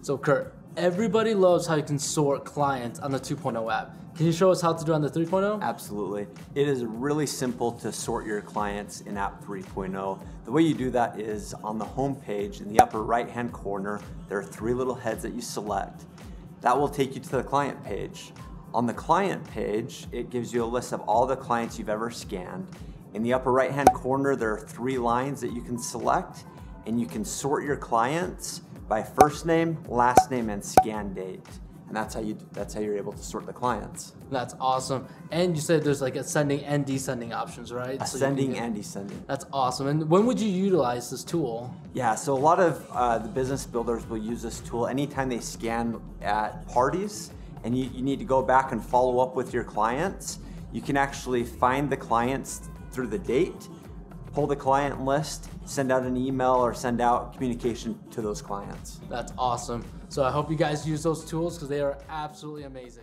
So Kurt, everybody loves how you can sort clients on the 2.0 app. Can you show us how to do it on the 3.0? Absolutely. It is really simple to sort your clients in App 3.0. The way you do that is on the home page in the upper right hand corner, there are three little heads that you select. That will take you to the client page. On the client page, it gives you a list of all the clients you've ever scanned. In the upper right hand corner, there are three lines that you can select and you can sort your clients by first name, last name, and scan date. And that's how you that's how you're able to sort the clients. That's awesome. And you said there's like ascending and descending options, right? So Ascending and descending. That's awesome. And when would you utilize this tool? Yeah, so a lot of uh, the business builders will use this tool anytime they scan at parties and you, you need to go back and follow up with your clients. You can actually find the clients through the date pull the client list, send out an email or send out communication to those clients. That's awesome. So I hope you guys use those tools because they are absolutely amazing.